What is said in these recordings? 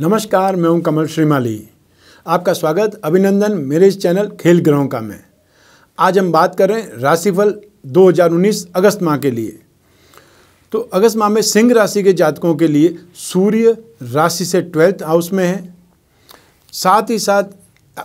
नमस्कार, मैं हूँ कमल श्रीमाली। आपका स्वागत, अभिनंदन मेरे इस चैनल खेल ग्रहों का में। आज हम बात कर रहे हैं राशिफल 2019 अगस्त माह के लिए। तो अगस्त माह में सिंह राशि के जातकों के लिए सूर्य राशि से ट्वेल्थ हाउस में है। साथ ही साथ,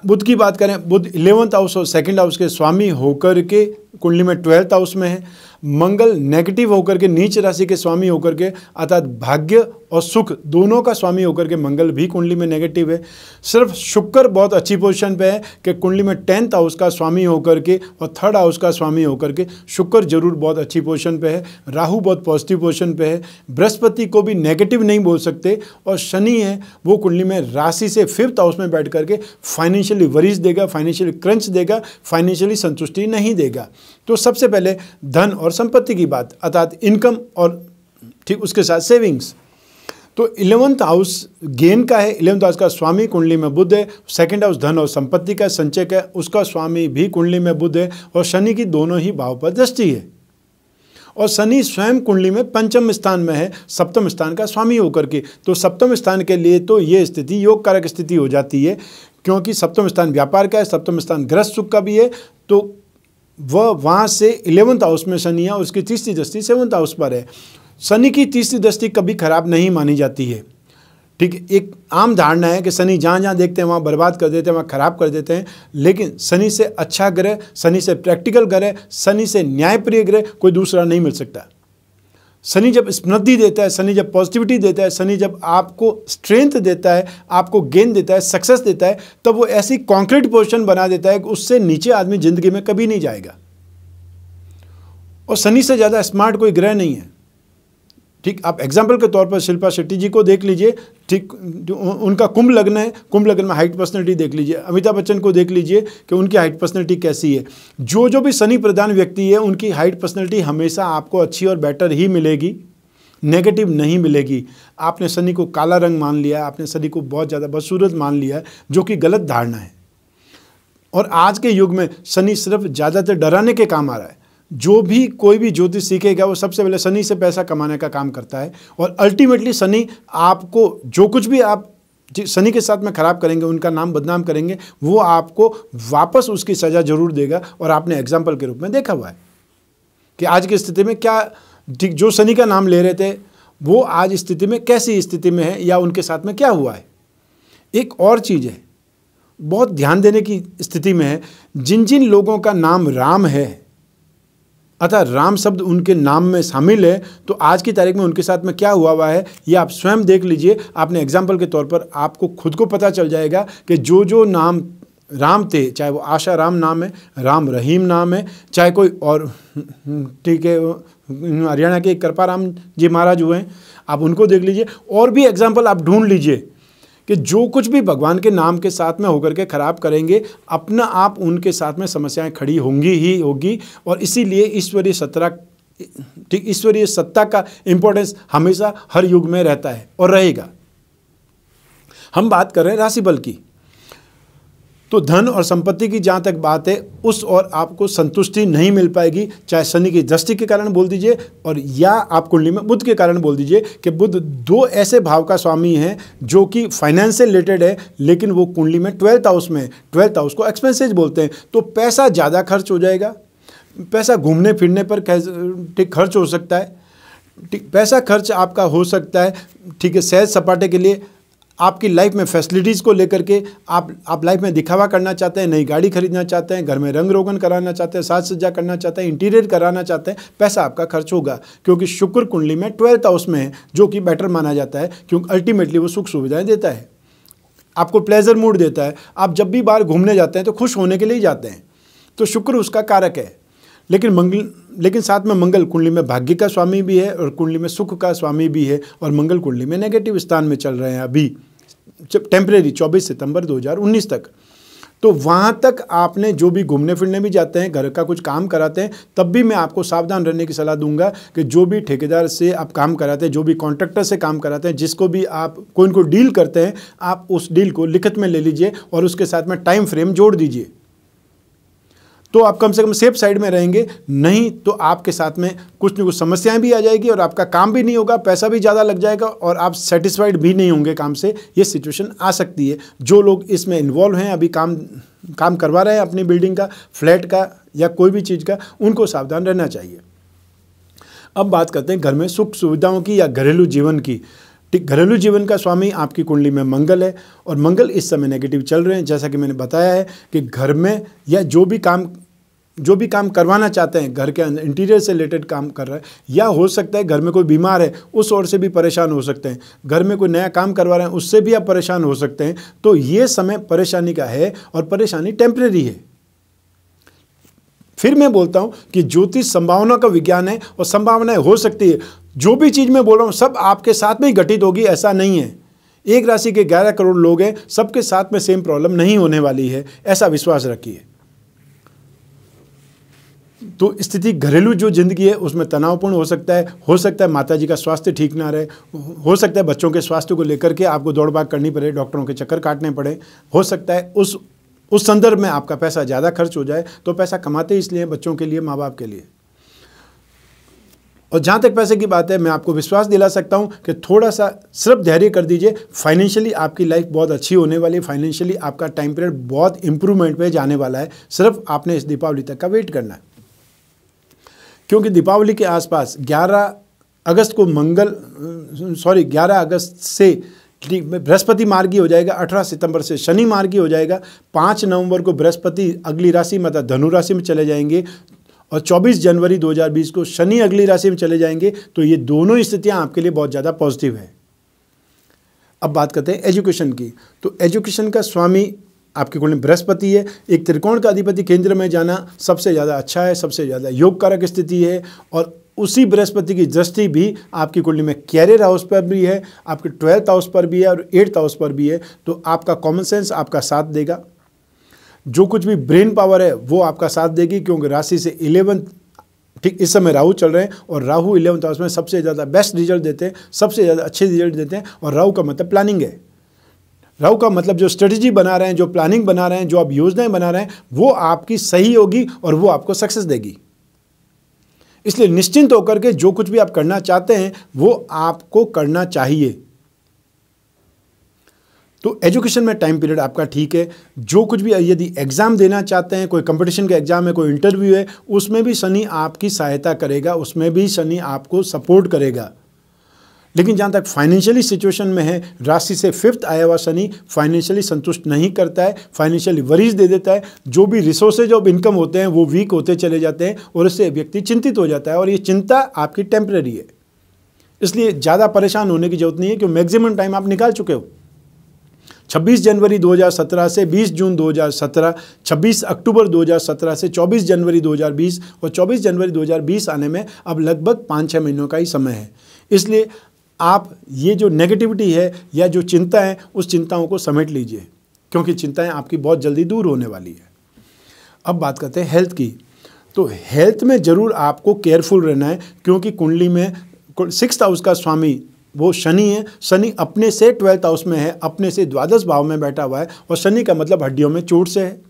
बुध की बात करें, बुध इलेवंथ हाउस और सेकंड हाउस के स्वामी होकर के कुंडली में ट्वेल्थ हाउस में है। मंगल नेगेटिव होकर के, नीच राशि के स्वामी होकर के, अर्थात भाग्य और सुख दोनों का स्वामी होकर के मंगल भी कुंडली में नेगेटिव है। सिर्फ़ शुक्र बहुत अच्छी पोजीशन पे है कि कुंडली में टेंथ हाउस का स्वामी होकर के और थर्ड हाउस का स्वामी होकर के शुक्र ज़रूर बहुत अच्छी पोजीशन पे है। राहु बहुत पॉजिटिव पोजीशन पे है। बृहस्पति को भी नेगेटिव नहीं बोल सकते और शनि है, वो कुंडली में राशि से फिफ्थ हाउस में बैठ करके फाइनेंशियली वरीज देगा फाइनेंशियली क्रंच देगा फाइनेंशियली संतुष्टि नहीं देगा। तो सबसे पहले धन और संपत्ति की बात, अर्थात इनकम और ठीक उसके साथ सेविंग्स तो इलेवंथ हाउस गेन का है इलेवंथ हाउस का स्वामी कुंडली में बुद्ध है सेकंड हाउस धन और संपत्ति का संचय का उसका स्वामी भी कुंडली में बुद्ध है, और शनि की दोनों ही भाव पर दृष्टि है। और शनि स्वयं कुंडली में पंचम स्थान में है, सप्तम स्थान का स्वामी होकर के। तो सप्तम स्थान के लिए तो ये स्थिति योग कारक स्थिति हो जाती है, क्योंकि सप्तम स्थान व्यापार का है, सप्तम स्थान ग्रस्त सुख का भी है तो वह वहाँ से इलेवंथ हाउस में शनि है, उसकी तीसरी दृष्टि सेवंथ हाउस पर है। शनि की तीसरी दृष्टि कभी खराब नहीं मानी जाती है। ठीक, एक आम धारणा है कि शनि जहाँ जहाँ देखते हैं, वहाँ बर्बाद कर देते हैं, वहाँ खराब कर देते हैं, लेकिन शनि से अच्छा ग्रह, शनि से प्रैक्टिकल ग्रह, शनि से न्यायप्रिय ग्रह कोई दूसरा नहीं मिल सकता। शनि जब स्मृति देता है, शनि जब पॉजिटिविटी देता है, शनि जब आपको स्ट्रेंथ देता है, आपको गेन देता है सक्सेस देता है, तब वो ऐसी कॉन्क्रीट पोजिशन बना देता है कि उससे नीचे आदमी ज़िंदगी में कभी नहीं जाएगा। और शनि से ज़्यादा स्मार्ट कोई ग्रह नहीं है। ठीक, आप एग्ज़ाम्पल के तौर पर शिल्पा शेट्टी जी को देख लीजिए, ठीक उनका कुंभ लग्न है, कुंभ लग्न में हाइट पर्सनैलिटी देख लीजिए, अमिताभ बच्चन को देख लीजिए कि उनकी हाइट पर्सनैलिटी कैसी है। जो जो भी शनि प्रधान व्यक्ति है, उनकी हाइट पर्सनैलिटी हमेशा आपको अच्छी और बेटर ही मिलेगी नेगेटिव नहीं मिलेगी। आपने शनि को काला रंग मान लिया, आपने शनि को बहुत ज़्यादा बदसूरत मान लिया है जो कि गलत धारणा है। और आज के युग में शनि सिर्फ़ ज़्यादातर डराने के काम आ रहा है। जो भी कोई भी ज्योतिष सीखेगा, वो सबसे पहले शनि से पैसा कमाने का काम करता है और अल्टीमेटली शनि आपको जो कुछ भी आप शनि के साथ में खराब करेंगे, उनका नाम बदनाम करेंगे, वो आपको वापस उसकी सज़ा ज़रूर देगा और आपने एग्ज़ाम्पल के रूप में देखा हुआ है कि आज की स्थिति में क्या ठीक, जो शनि का नाम ले रहे थे, वो आज स्थिति में कैसी स्थिति में है या उनके साथ में क्या हुआ है? एक और चीज़ है, बहुत ध्यान देने की स्थिति में है, जिन जिन लोगों का नाम राम है अतः राम शब्द उनके नाम में शामिल है। तो आज की तारीख में उनके साथ में क्या हुआ हुआ है, ये आप स्वयं देख लीजिए। आपने एग्ज़ाम्पल के तौर पर आपको खुद को पता चल जाएगा कि जो जो नाम राम थे, चाहे वो आशा राम नाम है, राम रहीम नाम है, चाहे कोई और, ठीक है, हरियाणा के कृपा राम जी महाराज हुए हैं, आप उनको देख लीजिए। और भी एग्ज़ाम्पल आप ढूंढ लीजिए। कि जो कुछ भी भगवान के नाम के साथ में होकर के खराब करेंगे, अपना आप उनके साथ में समस्याएँ खड़ी होंगी ही होगी। और इसीलिए ईश्वरीय सत्ता ठीक, ईश्वरीय सत्ता का इंपॉर्टेंस हमेशा हर युग में रहता है और रहेगा। हम बात कर रहे हैं राशि बल की। तो धन और संपत्ति की जहाँ तक बात है, उस और आपको संतुष्टि नहीं मिल पाएगी। चाहे शनि की दृष्टि के कारण बोल दीजिए और या आप कुंडली में बुद्ध के कारण बोल दीजिए कि बुद्ध दो ऐसे भाव का स्वामी हैं जो कि फाइनेंस से रिलेटेड है, लेकिन वो कुंडली में ट्वेल्थ हाउस में ट्वेल्थ हाउस को एक्सपेंसेज बोलते हैं। तो पैसा ज़्यादा खर्च हो जाएगा। पैसा घूमने फिरने पर ठीक खर्च हो सकता है। पैसा खर्च आपका हो सकता है। ठीक है सहज सपाटे के लिए आपकी लाइफ में फैसिलिटीज़ को लेकर के आप आप लाइफ में दिखावा करना चाहते हैं, नई गाड़ी खरीदना चाहते हैं, घर में रंग रोगन कराना चाहते हैं, साज सज्जा करना चाहते हैं इंटीरियर कराना चाहते हैं, पैसा आपका खर्च होगा। क्योंकि शुक्र कुंडली में ट्वेल्थ हाउस में है, जो कि बेटर माना जाता है, क्योंकि अल्टीमेटली वो सुख सुविधाएँ देता है। आपको प्लेजर मूड देता है। आप जब भी बाहर घूमने जाते हैं तो खुश होने के लिए जाते हैं। तो शुक्र उसका कारक है। लेकिन मंगल, लेकिन साथ में मंगल कुंडली में भाग्य का स्वामी भी है और कुंडली में सुख का स्वामी भी है और मंगल कुंडली में नेगेटिव स्थान में चल रहे हैं अभी टेम्परेरी 24 सितंबर 2019 तक। तो वहाँ तक आपने जो भी घूमने फिरने भी जाते हैं, घर का कुछ काम कराते हैं, तब भी मैं आपको सावधान रहने की सलाह दूँगा कि जो भी ठेकेदार से आप काम कराते हैं, जो भी कॉन्ट्रैक्टर से काम कराते हैं, जिसको भी आप, कोई इनको डील करते हैं, आप उस डील को लिखित में ले लीजिए और उसके साथ में टाइम फ्रेम जोड़ दीजिए। तो आप कम से कम सेफ़ साइड में रहेंगे। नहीं तो आपके साथ में कुछ न कुछ समस्याएँ भी आ जाएगी और आपका काम भी नहीं होगा, पैसा भी ज़्यादा लग जाएगा और आप सेटिस्फाइड भी नहीं होंगे काम से। ये सिचुएशन आ सकती है। जो लोग इसमें इन्वॉल्व हैं, अभी काम काम करवा रहे हैं अपनी बिल्डिंग का फ्लैट का या कोई भी चीज़ का, उनको सावधान रहना चाहिए। अब बात करते हैं घर में सुख सुविधाओं की या घरेलू जीवन की। ठीक, घरेलू जीवन का स्वामी आपकी कुंडली में मंगल है और मंगल इस समय नेगेटिव चल रहे हैं। जैसा कि मैंने बताया है कि घर में या जो भी काम जो भी काम करवाना चाहते हैं, घर के अंदर इंटीरियर से रिलेटेड काम कर रहे हैं, या हो सकता है घर में कोई बीमार है, उस ओर से भी परेशान हो सकते हैं। घर में कोई नया काम करवा रहे हैं, उससे भी आप परेशान हो सकते हैं। तो ये समय परेशानी का है और परेशानी टेम्प्रेरी है। फिर मैं बोलता हूँ कि ज्योतिष संभावना का विज्ञान है और संभावनाएँ हो सकती है। जो भी चीज़ मैं बोल रहा हूँ, सब आपके साथ में ही घटित होगी, ऐसा नहीं है। एक राशि के ग्यारह करोड़ लोग हैं, सबके साथ में सेम प्रॉब्लम नहीं होने वाली है, ऐसा विश्वास रखिए। तो स्थिति घरेलू जो ज़िंदगी है, उसमें तनावपूर्ण हो सकता है। हो सकता है माता जी का स्वास्थ्य ठीक ना रहे। हो सकता है बच्चों के स्वास्थ्य को लेकर के आपको दौड़ भाग करनी पड़े, डॉक्टरों के चक्कर काटने पड़े। हो सकता है उस उस संदर्भ में आपका पैसा ज़्यादा खर्च हो जाए तो पैसा कमाते इसलिए बच्चों के लिए माँ बाप के लिए। और जहाँ तक पैसे की बात है, मैं आपको विश्वास दिला सकता हूँ कि थोड़ा सा सिर्फ़ धैर्य कर दीजिए, फाइनेंशियली आपकी लाइफ बहुत अच्छी होने वाली है, फाइनेंशियली आपका टाइम पीरियड बहुत इंप्रूवमेंट पे जाने वाला है। सिर्फ़ आपने इस दीपावली तक का वेट करना है। क्योंकि दीपावली के आसपास 11 अगस्त को मंगल सॉरी 11 अगस्त से बृहस्पति मार्गी हो जाएगा 18 सितंबर से शनि मार्गी हो जाएगा 5 नवंबर को बृहस्पति अगली राशि मतलब धनु राशि में चले जाएँगे और 24 जनवरी 2020 को शनि अगली राशि में चले जाएँगे तो ये दोनों स्थितियाँ आपके लिए बहुत ज़्यादा पॉजिटिव है। अब बात करते हैं एजुकेशन की। तो एजुकेशन का स्वामी आपके में बृहस्पति है। एक त्रिकोण का अधिपति केंद्र में जाना सबसे ज़्यादा अच्छा है, सबसे ज़्यादा योग कारक स्थिति है और उसी बृहस्पति की दृष्टि भी आपकी कुंडली में कैरियर हाउस पर भी है, आपके ट्वेल्थ हाउस पर भी है और एट्थ हाउस पर भी है तो आपका कॉमन सेंस आपका साथ देगा। जो कुछ भी ब्रेन पावर है, वो आपका साथ देगी क्योंकि राशि से इलेवंथ ठीक इस समय राहु चल रहे हैं और राहु इलेवंथ हाउस में सबसे ज़्यादा बेस्ट रिज़ल्ट देते हैं, सबसे ज़्यादा अच्छे रिज़ल्ट देते हैं और राहु का मतलब प्लानिंग है। राहु का मतलब जो स्ट्रेटजी बना रहे हैं, जो प्लानिंग बना रहे हैं, जो आप योजनाएँ बना रहे हैं, वो आपकी सही होगी और वो आपको सक्सेस देगी। इसलिए निश्चिंत होकर के जो कुछ भी आप करना चाहते हैं, वो आपको करना चाहिए। तो एजुकेशन में टाइम पीरियड आपका ठीक है। जो कुछ भी यदि एग्ज़ाम देना चाहते हैं, कोई कंपटीशन का एग्ज़ाम है, कोई इंटरव्यू है, उसमें भी शनि आपकी सहायता करेगा, उसमें भी शनि आपको सपोर्ट करेगा। लेकिन जहाँ तक फाइनेंशियली सिचुएशन में है राशि से फिफ्थ आया हुआ शनि फाइनेंशियली संतुष्ट नहीं करता है फाइनेंशियली वरीज दे देता है। जो भी रिसोर्सेज ऑफ़ इनकम होते हैं वो वीक होते चले जाते हैं और इससे व्यक्ति चिंतित हो जाता है और ये चिंता आपकी टेम्प्रेरी है। इसलिए ज़्यादा परेशान होने की ज़रूरत नहीं है क्योंकि मैक्सिमम टाइम आप निकाल चुके हो। 26 जनवरी 2017 से 20 जून 2017, 26 अक्टूबर 2017 से 24 जनवरी 2020 और 24 जनवरी 2020 आने में अब लगभग पाँच छः महीनों का ही समय है। इसलिए आप ये जो नेगेटिविटी है या जो चिंता है, उस चिंताओं को समेट लीजिए, क्योंकि चिंताएँ आपकी बहुत जल्दी दूर होने वाली है। अब बात करते हैं हेल्थ की। तो हेल्थ में ज़रूर आपको केयरफुल रहना है, क्योंकि कुंडली में सिक्स हाउस का स्वामी, वो शनि है। शनि अपने से ट्वेल्थ हाउस में है, अपने से द्वादश भाव में बैठा हुआ है, और शनि का मतलब हड्डियों में चोट से है।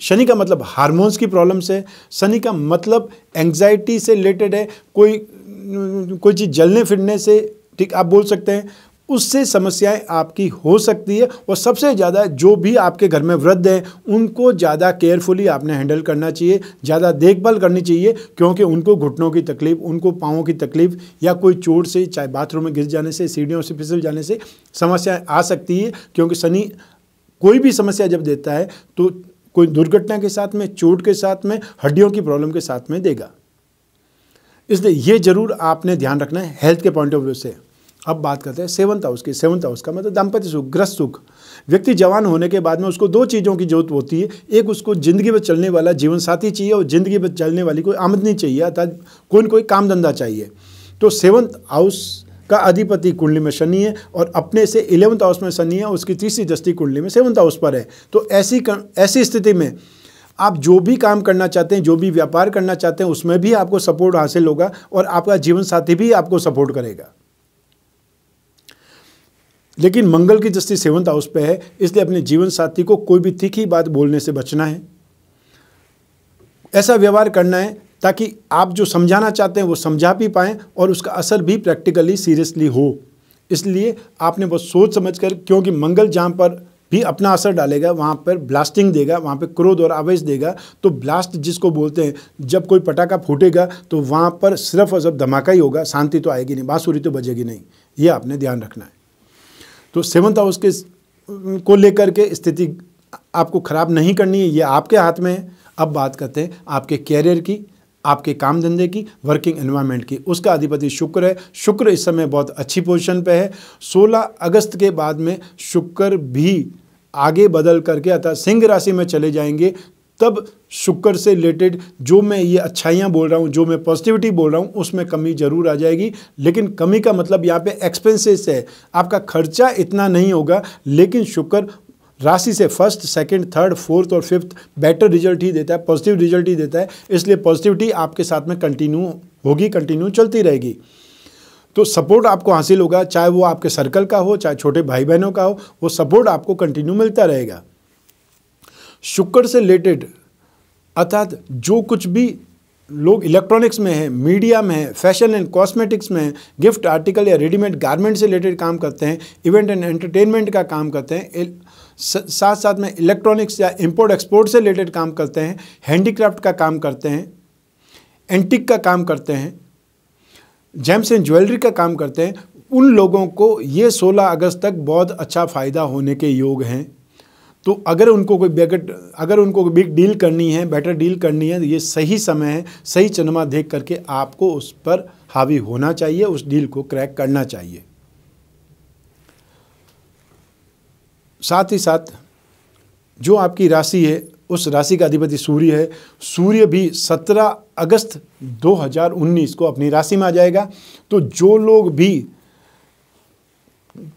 शनि का मतलब हार्मोन्स की प्रॉब्लम से, शनि का मतलब एंग्जाइटी से रिलेटेड है, कोई कोई चीज़ जलने फिरने से, ठीक, आप बोल सकते हैं, उससे समस्याएँ आपकी हो सकती है, और सबसे ज़्यादा जो भी आपके घर में वृद्ध हैं, उनको ज़्यादा केयरफुली आपने हैंडल करना चाहिए, ज़्यादा देखभाल करनी चाहिए, क्योंकि उनको घुटनों की तकलीफ़, उनको पाँवों की तकलीफ़, या कोई चोट से, चाहे बाथरूम में गिर जाने से, सीढ़ियों से फिसल जाने से, समस्याएँ आ सकती है, क्योंकि शनि कोई भी समस्या जब देता है तो कोई दुर्घटना के साथ में, चोट के साथ में, हड्डियों की प्रॉब्लम के साथ में देगा। इसलिए ये ज़रूर आपने ध्यान रखना है हेल्थ के पॉइंट ऑफ़ व्यू से। अब बात करते हैं सेवंथ हाउस की। सेवंथ हाउस का मतलब दाम्पत्य सुख, ग्रस्त सुख। व्यक्ति जवान होने के बाद में उसको दो चीज़ों की ज़रूरत होती है। एक, उसको ज़िंदगी में चलने वाला जीवन साथी चाहिए और ज़िंदगी में चलने वाली कोई आमदनी चाहिए, अर्थात कोई कोई काम धंधा चाहिए। तो सेवंथ हाउस का अधिपति कुंडली में शनि है और अपने से इलेवंथ हाउस में शनि है उसकी तीसरी दस्ती कुंडली में सेवंथ हाउस पर है। तो ऐसी ऐसी स्थिति में आप जो भी काम करना चाहते हैं, जो भी व्यापार करना चाहते हैं, उसमें भी आपको सपोर्ट हासिल होगा और आपका जीवन साथी भी आपको सपोर्ट करेगा। लेकिन मंगल की दृष्टि सेवंथ हाउस पे है, इसलिए अपने जीवन साथी को कोई भी तीखी बात बोलने से बचना है। ऐसा व्यवहार करना है ताकि आप जो समझाना चाहते हैं वो समझा भी पाएँ और उसका असर भी प्रैक्टिकली सीरियसली हो। इसलिए आपने बहुत सोच समझ कर, क्योंकि मंगल जहाँ पर भी अपना असर डालेगा, वहाँ पर ब्लास्टिंग देगा, वहाँ पर क्रोध और आवेश देगा तो ब्लास्ट जिसको बोलते हैं, जब कोई पटाखा फूटेगा तो वहाँ पर सिर्फ़ और सिर्फ़ धमाका ही होगा, शांति तो आएगी नहीं, बाँसुरी तो बजेगी नहीं। ये आपने ध्यान रखना है। तो सेवंथ हाउस के, को लेकर के स्थिति आपको ख़राब नहीं करनी है, ये आपके हाथ में है। अब बात करते हैं आपके कैरियर की। आपके काम धंधे की वर्किंग एनवायरनमेंट की। उसका अधिपति शुक्र है। शुक्र इस समय बहुत अच्छी पोजीशन पे है। 16 अगस्त के बाद में शुक्र भी आगे बदल करके अर्थात सिंह राशि में चले जाएँगे। तब शुक्र से रिलेटेड जो मैं ये अच्छाइयाँ बोल रहा हूँ, जो मैं पॉजिटिविटी बोल रहा हूँ, उसमें कमी ज़रूर आ जाएगी। लेकिन कमी का मतलब यहाँ पे एक्सपेंसेस है। आपका खर्चा इतना नहीं होगा, लेकिन शुक्र राशि से फ़र्स्ट सेकंड थर्ड फोर्थ और फिफ्थ बेटर रिज़ल्ट ही देता है पॉजिटिव रिज़ल्ट ही देता है, इसलिए पॉजिटिविटी आपके साथ में कंटिन्यू होगी कंटिन्यू चलती रहेगी। तो सपोर्ट आपको हासिल होगा, चाहे वो आपके सर्कल का हो, चाहे छोटे भाई बहनों का हो, वो सपोर्ट आपको कंटिन्यू मिलता रहेगा। शुक्र से रिलेटेड अर्थात जो कुछ भी लोग इलेक्ट्रॉनिक्स में है मीडिया में है फ़ैशन एंड कॉस्मेटिक्स में है गिफ्ट आर्टिकल या रेडीमेड गारमेंट से रिलेटेड काम करते हैं इवेंट एंड एंटरटेनमेंट का काम करते हैं साथ साथ में इलेक्ट्रॉनिक्स या इंपोर्ट एक्सपोर्ट से रिलेटेड काम करते हैं हैंडीक्राफ्ट का काम करते हैं एंटिक का काम करते हैं जेम्स एंड ज्वेलरी का काम करते हैं, उन लोगों को ये 16 अगस्त तक बहुत अच्छा फ़ायदा होने के योग हैं। तो अगर उनको कोई बेगट अगर उनको कोई बिग डील करनी है बेटर डील करनी है तो ये सही समय है, सही चंद्रमा देख करके आपको उस पर हावी होना चाहिए, उस डील को क्रैक करना चाहिए। साथ ही साथ, जो आपकी राशि है, उस राशि का अधिपति सूर्य है, सूर्य भी 17 अगस्त 2019 को अपनी राशि में आ जाएगा। तो जो लोग भी,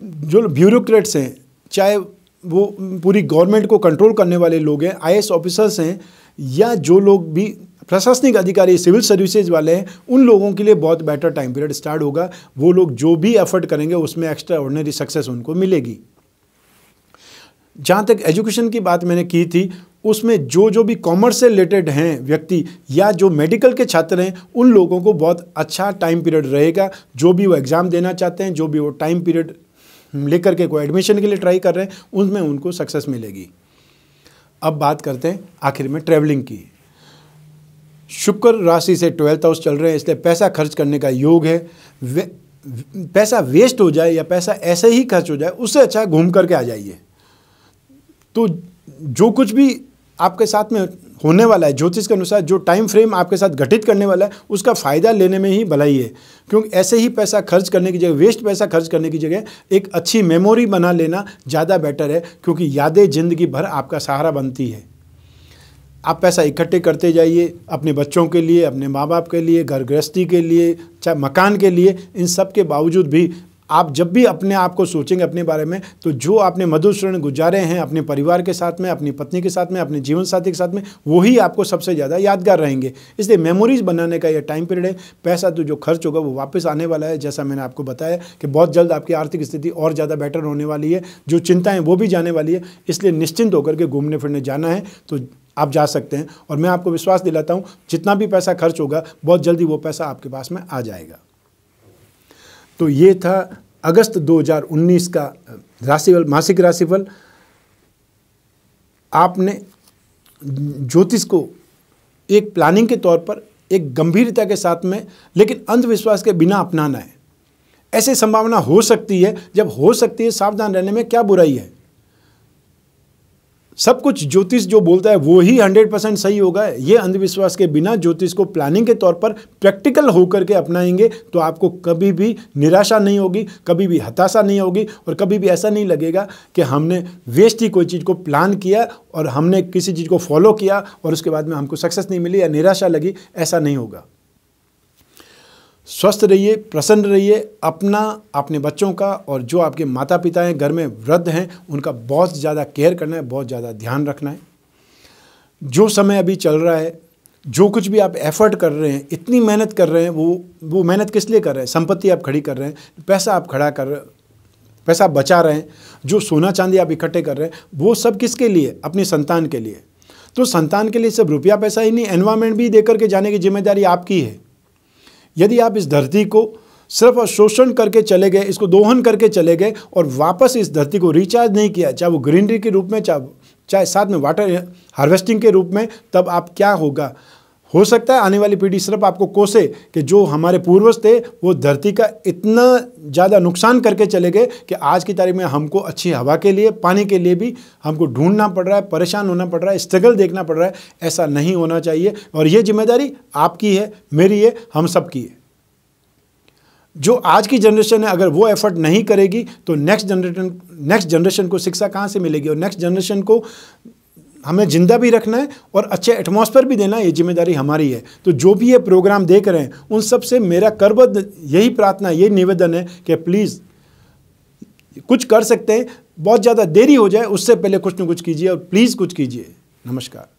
जो ब्यूरोक्रेट्स हैं, चाहे वो पूरी गवर्नमेंट को कंट्रोल करने वाले लोग हैं आई ऑफिसर्स हैं, या जो लोग भी प्रशासनिक अधिकारी सिविल सर्विसेज़ वाले हैं, उन लोगों के लिए बहुत बेटर टाइम पीरियड स्टार्ट होगा। वो लोग जो भी एफर्ट करेंगे, उसमें एक्स्ट्रा ऑर्डनरी सक्सेस उनको मिलेगी। जहाँ तक एजुकेशन की बात मैंने की थी, उसमें जो जो भी कॉमर्स से रिलेटेड हैं व्यक्ति, या जो मेडिकल के छात्र हैं, उन लोगों को बहुत अच्छा टाइम पीरियड रहेगा। जो भी वो एग्ज़ाम देना चाहते हैं, जो भी वो टाइम पीरियड लेकर के कोई एडमिशन के लिए ट्राई कर रहे हैं उनमें उनको सक्सेस मिलेगी। अब बात करते हैं आखिर में ट्रैवलिंग की। शुक्र राशि से ट्वेल्थ हाउस चल रहे हैं इसलिए पैसा खर्च करने का योग है। वे, पैसा वेस्ट हो जाए या पैसा ऐसे ही खर्च हो जाए उससे अच्छा घूम करके आ जाइए। तो जो कुछ भी आपके साथ में होने वाला है ज्योतिष के अनुसार जो टाइम फ्रेम आपके साथ घटित करने वाला है, उसका फ़ायदा लेने में ही भलाई है। क्योंकि ऐसे ही पैसा खर्च करने की जगह वेस्ट पैसा खर्च करने की जगह एक अच्छी मेमोरी बना लेना ज़्यादा बेटर है, क्योंकि यादें ज़िंदगी भर आपका सहारा बनती है। आप पैसा इकट्ठे करते जाइए, अपने बच्चों के लिए, अपने माँ बाप के लिए, घर गृहस्थी के लिए, चाहे मकान के लिए, इन सब के बावजूद भी आप जब भी अपने आप को सोचेंगे अपने बारे में तो जो आपने मधुर गुजारे हैं, अपने परिवार के साथ में, अपनी पत्नी के साथ में, अपने जीवन साथी के साथ में, वही आपको सबसे ज़्यादा यादगार रहेंगे। इसलिए मेमोरीज बनाने का यह टाइम पीरियड है। पैसा तो जो खर्च होगा वो वापस आने वाला है। जैसा मैंने आपको बताया कि बहुत जल्द आपकी आर्थिक स्थिति और ज़्यादा बेटर होने वाली है। जो चिंताएँ वो भी जाने वाली है। इसलिए निश्चिंत होकर के घूमने फिरने जाना है। तो आप जा सकते हैं। और मैं आपको विश्वास दिलाता हूँ, जितना भी पैसा खर्च होगा, बहुत जल्दी वो पैसा आपके पास में आ जाएगा। तो ये था अगस्त 2019 का राशिफल, मासिक राशिफल। आपने ज्योतिष को एक प्लानिंग के तौर पर एक गंभीरता के साथ में, लेकिन अंधविश्वास के बिना अपनाना है। ऐसी संभावना हो सकती है। जब हो सकती है, सावधान रहने में क्या बुराई है? सब कुछ ज्योतिष जो बोलता है, वो ही हंड्रेड परसेंट सही होगा। ये अंधविश्वास के बिना ज्योतिष को प्लानिंग के तौर पर प्रैक्टिकल होकर के अपनाएँगे तो आपको कभी भी निराशा नहीं होगी, कभी भी हताशा नहीं होगी और कभी भी ऐसा नहीं लगेगा कि हमने वेस्ट ही कोई चीज़ को प्लान किया और हमने किसी चीज़ को फॉलो किया और उसके बाद में हमको सक्सेस नहीं मिली या निराशा लगी, ऐसा नहीं होगा। स्वस्थ रहिए, प्रसन्न रहिए, अपना, अपने बच्चों का और जो आपके माता पिता हैं, घर में वृद्ध हैं, उनका बहुत ज़्यादा केयर करना है, बहुत ज़्यादा ध्यान रखना है। जो समय अभी चल रहा है, जो कुछ भी आप एफर्ट कर रहे हैं, इतनी मेहनत कर रहे हैं, वो वो मेहनत किस लिए कर रहे हैं? संपत्ति आप खड़ी कर रहे हैं, पैसा आप खड़ा कर पैसा बचा रहे हैं, जो सोना चांदी आप इकट्ठे कर रहे हैं, वो सब किसके लिए? अपनी संतान के लिए। तो संतान के लिए सिर्फ़ रुपया पैसा ही नहीं एनवायरमेंट भी देकर के जाने की ज़िम्मेदारी आपकी है। यदि आप इस धरती को सिर्फ़ शोषण करके चले गए, इसको दोहन करके चले गए और वापस इस धरती को रिचार्ज नहीं किया, चाहे वो ग्रीनरी के रूप में, चाहे चाहे साथ में वाटर हार्वेस्टिंग के रूप में, तब आप क्या होगा? हो सकता है आने वाली पीढ़ी सिर्फ़ आपको कोसे कि जो हमारे पूर्वज थे, वो धरती का इतना ज़्यादा नुकसान करके चले गए कि आज की तारीख में हमको अच्छी हवा के लिए, पानी के लिए भी हमको ढूंढना पड़ रहा है, परेशान होना पड़ रहा है स्ट्रगल देखना पड़ रहा है। ऐसा नहीं होना चाहिए। और ये ज़िम्मेदारी आपकी है, मेरी है, हम सब की है। जो आज की जनरेशन है, अगर वो एफर्ट नहीं करेगी तो नेक्स्ट जनरेशन नेक्स्ट जनरेशन को शिक्षा कहाँ से मिलेगी? और नेक्स्ट जनरेशन को हमें ज़िंदा भी रखना है और अच्छे एटमॉस्फेयर भी देना है, ये ज़िम्मेदारी हमारी है। तो जो भी ये प्रोग्राम देख रहे हैं, उन सबसे मेरा करबद्ध यही प्रार्थना यही निवेदन है कि प्लीज़ कुछ कर सकते हैं, बहुत ज़्यादा देरी हो जाए, उससे पहले कुछ न कुछ कीजिए और प्लीज़ कुछ कीजिए। नमस्कार।